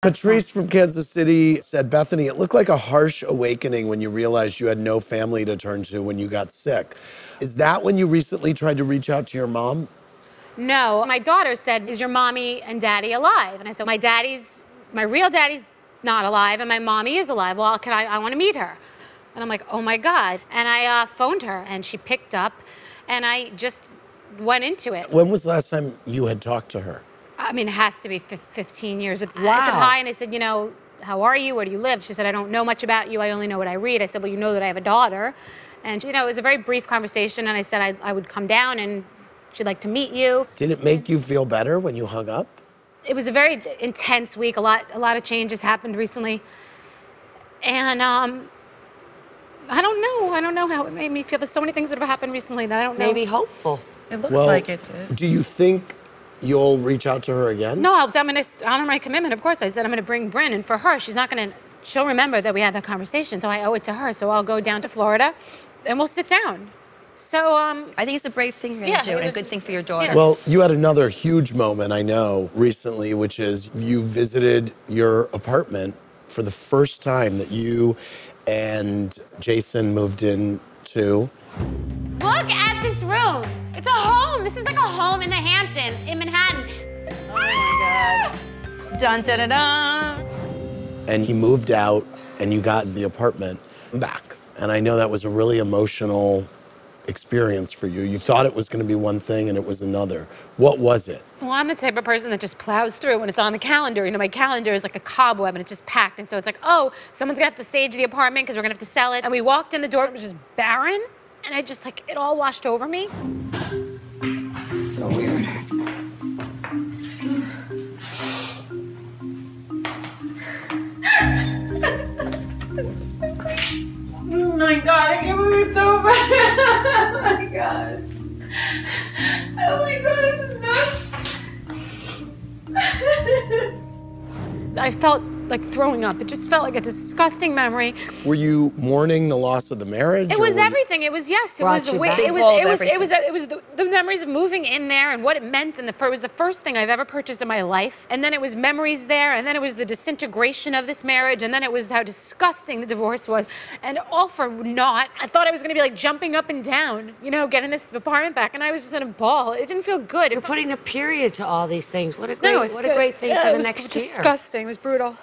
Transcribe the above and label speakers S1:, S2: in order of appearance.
S1: Patrice from Kansas City said, Bethenny, it looked like a harsh awakening when you realized you had no family to turn to when you got sick. Is that when you recently tried to reach out to your mom?
S2: No. My daughter said, Is your mommy and daddy alive? And I said, My daddy's, my real daddy's not alive, and my mommy is alive. Well, can I, I want to meet her. And I'm like, Oh my God. And I uh, phoned her, and she picked up, and I just went into it.
S1: When was the last time you had talked to her?
S2: I mean, it has to be fif- 15 years. But I said hi, and I said, you know, how are you? Where do you live? She said, I don't know much about you. I only know what I read. I said, well, you know that I have a daughter. And, you know, it was a very brief conversation, and I said I, I would come down, and she'd like to meet you.
S1: Did it make you feel better when you hung up?
S2: It was a very intense week. A lot, a lot of changes happened recently. And um, I don't know. I don't know how it made me feel. There's so many things that have happened recently that I don't know.
S3: Maybe hopeful.
S4: It looks
S1: Well,
S4: like it did.
S1: Do you think you'll reach out to her again?
S2: No, I'll, I'm going to honor my commitment. Of course, I said I'm going to bring Bryn, and for her, she's not going to. She'll remember that we had that conversation, so I owe it to her. So I'll go down to Florida, and we'll sit down. So um,
S4: I think it's a brave thing you're
S2: Yeah,
S4: gonna do
S2: it
S4: and a good thing for your daughter.
S1: Well, you had another huge moment, I know, recently, which is you visited your apartment for the first time that you and Jason moved in to.
S2: look at this room. It's a home. This is like a home in the Hamptons in Manhattan.
S4: oh my god. Dun dun dun dun.
S1: and he moved out and you got the apartment back. And I know that was a really emotional experience for you. You thought it was going to be one thing and it was another. What was it?
S2: Well, I'm the type of person that just plows through when it's on the calendar. You know, my calendar is like a cobweb and it's just packed. And so it's like, oh, someone's gonna have to stage the apartment because we're gonna have to sell it. And we walked in the door, it was just barren. And I just like, it all washed over me.
S5: So weird. oh my god, I can't believe it's over. oh my god. Oh my god, this is nuts.
S2: I felt like throwing up. It just felt like a disgusting memory.
S1: Were you mourning the loss of the marriage?
S2: It was
S1: were you-
S2: everything. It was yes. It
S3: Brought
S2: was the way. It was.
S4: bowl of
S2: It was. It was. It was the, the memories of moving in there and what it meant, and the it was the first thing I've ever purchased in my life. And then it was memories there, and then it was the disintegration of this marriage, and then it was how disgusting the divorce was, and all for naught. I thought I was going to be like jumping up and down, you know, getting this apartment back, and I was just in a ball. It didn't feel good.
S3: You're
S2: It,
S3: putting a period to all these things. What a great,
S2: no, it's
S3: what a great thing
S2: Yeah,
S3: for
S2: it
S3: the
S2: was
S3: next year.
S2: disgusting. It was brutal.